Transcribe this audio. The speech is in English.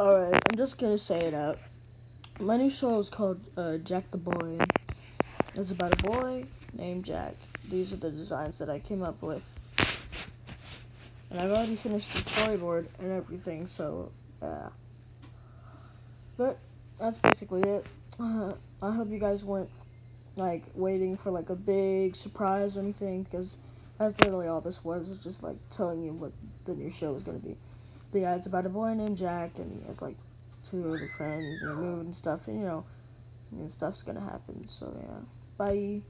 Alright, I'm just gonna say it out. My new show is called uh, Jack the Boy. It's about a boy named Jack. These are the designs that I came up with. And I've already finished the storyboard and everything, so, yeah. But, that's basically it. Uh, I hope you guys weren't, like, waiting for, like, a big surprise or anything, because that's literally all this was, was just, like, telling you what the new show was gonna be. But yeah, it's about a boy named Jack, and he has like two other friends, and they move and stuff, and you know, and stuff's gonna happen. So yeah, bye.